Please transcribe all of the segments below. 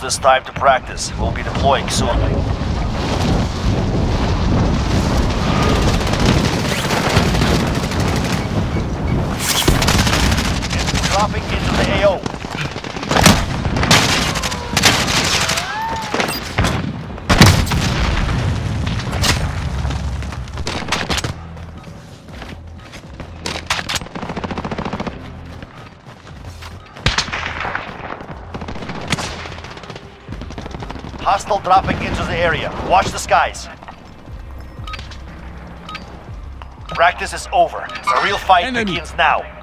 Use this time to practice. We'll be deploying soon. Dropping Hostile dropping into the area. Watch the skies. Practice is over. The real fight Enemy. begins now.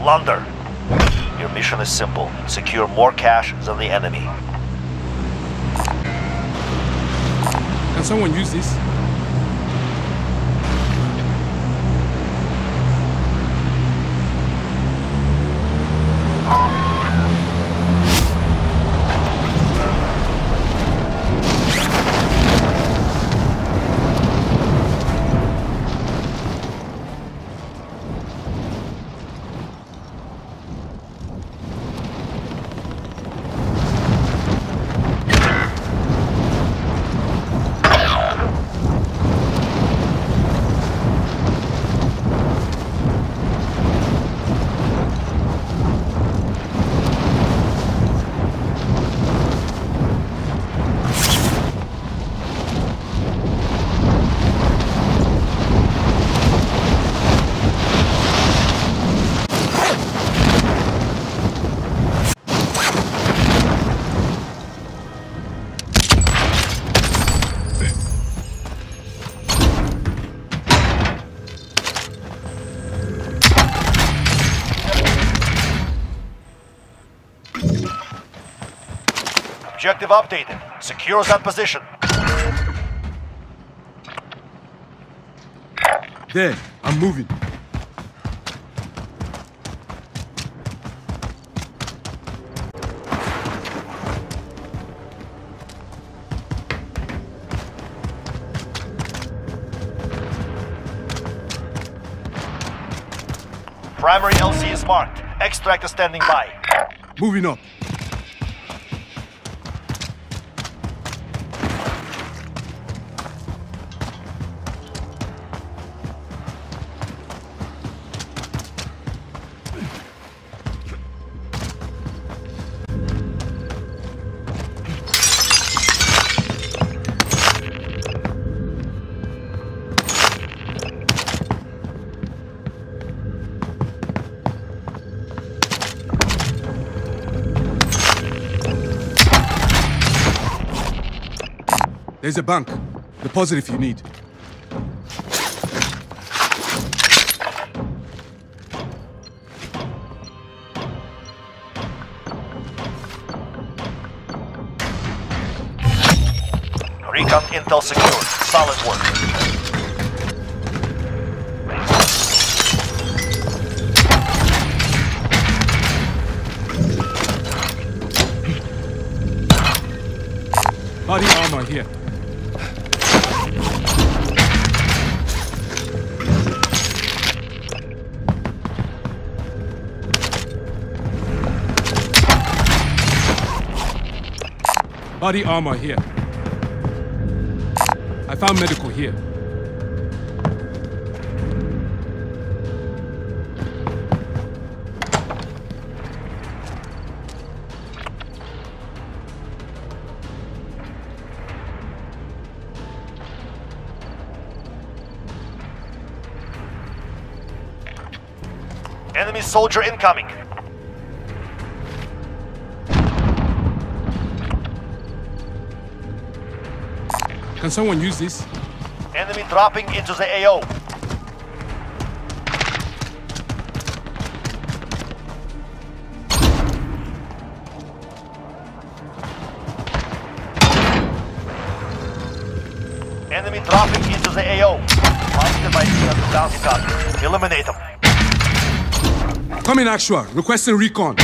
Plunder. Your mission is simple. Secure more cash than the enemy. Can someone use this? Objective updated. Secure that position. There, I'm moving. Primary LZ is marked. Extractor standing by. Moving up. There's a bank. Deposit if you need. Recon intel secured. Solid work. Body armor here. Body armor here. I found medical here. Enemy soldier incoming. Can someone use this? Enemy dropping into the AO. Enemy dropping into the AO. sighting on the bounty target. Eliminate them. Coming actual. Requesting recon.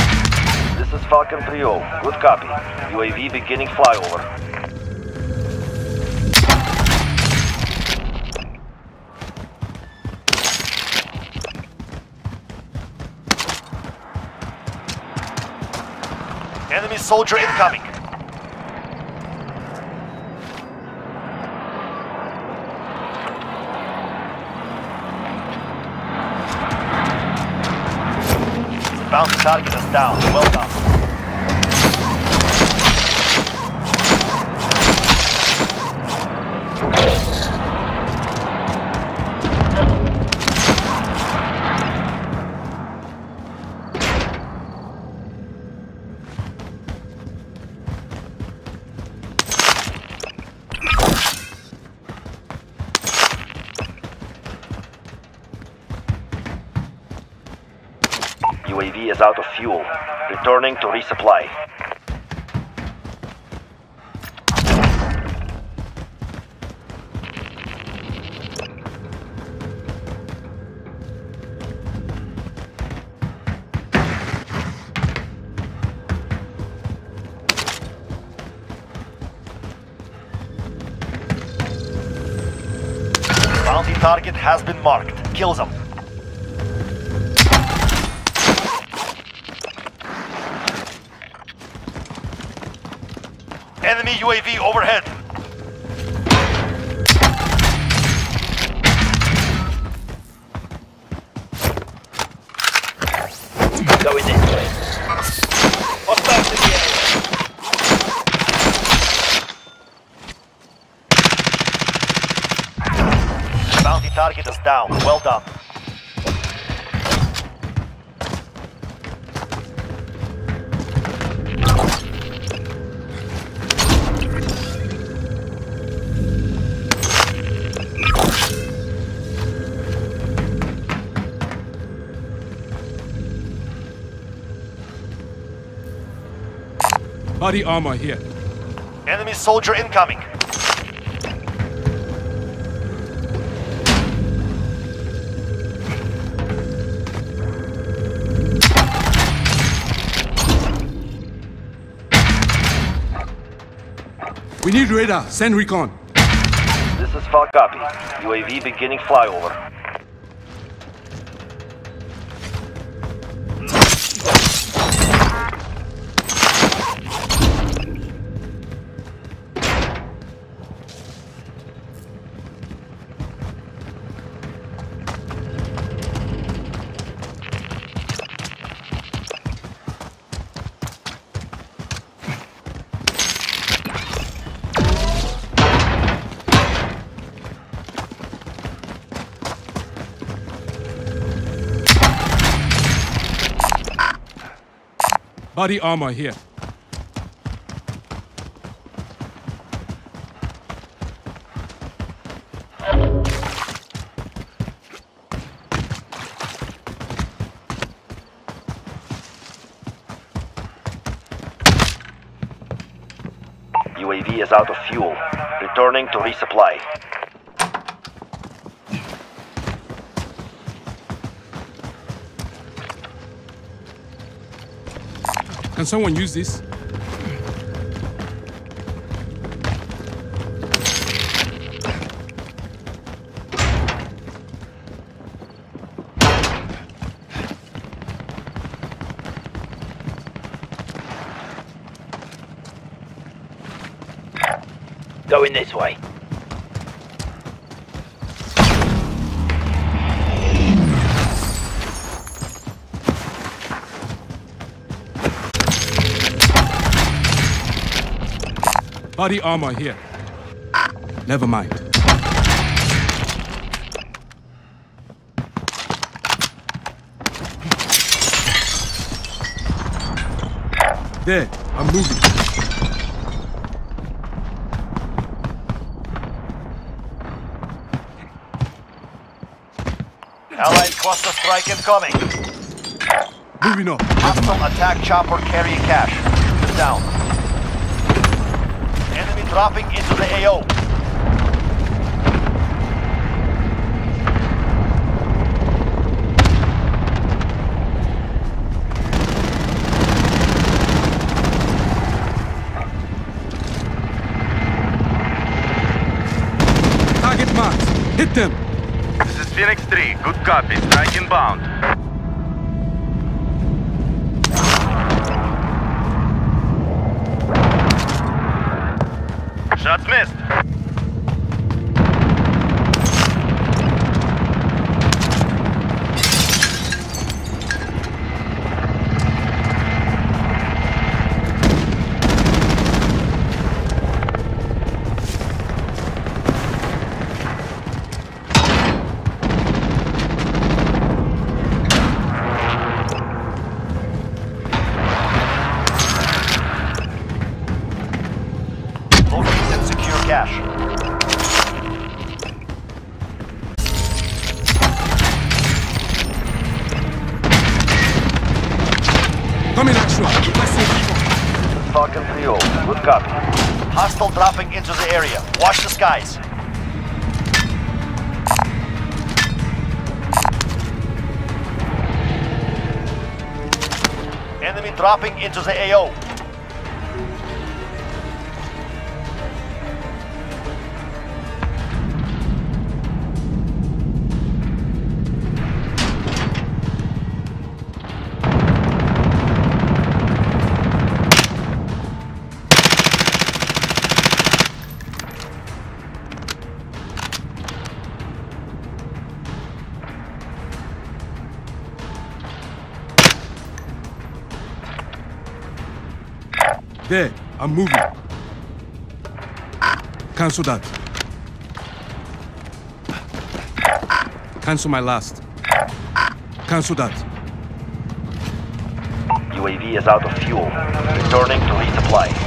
This is Falcon 3-0. Good copy. UAV beginning flyover. Soldier incoming. Bounty target is down. Well done. UAV is out of fuel. Returning to resupply. Bounty target has been marked. Kill them. Enemy UAV overhead. Going this way. Hostiles in the area. Bounty target is down. Well done. Body armor here. Enemy soldier incoming. We need radar. Send recon. This is Falcon copy. UAV beginning flyover. Body armor here. UAV is out of fuel. Returning to resupply. Can someone use this? Going this way. Body armor here. Never mind. There, I'm moving. Allied cluster strike incoming. Moving up. Hostile attack chopper carrying cash. Shoot it down dropping into the AO. Target marked. Hit them. This is Phoenix 3. Good copy. Strike inbound. Shots missed. Cash. Come in, Ashra. Falcon 3 good copy. Hostile dropping into the area. Watch the skies. Enemy dropping into the AO. There, I'm moving. Cancel that. Cancel my last. Cancel that. UAV is out of fuel. Returning to resupply.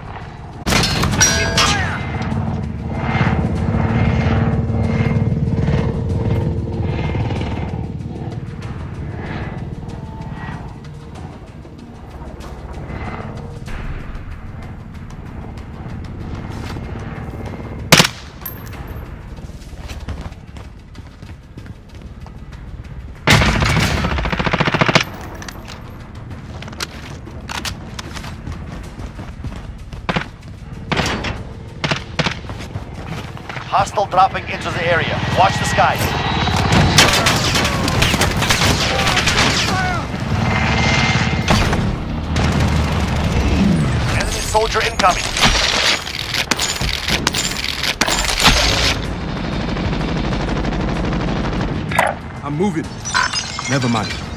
Hostile dropping into the area. Watch the skies. Enemy soldier incoming. I'm moving. Never mind.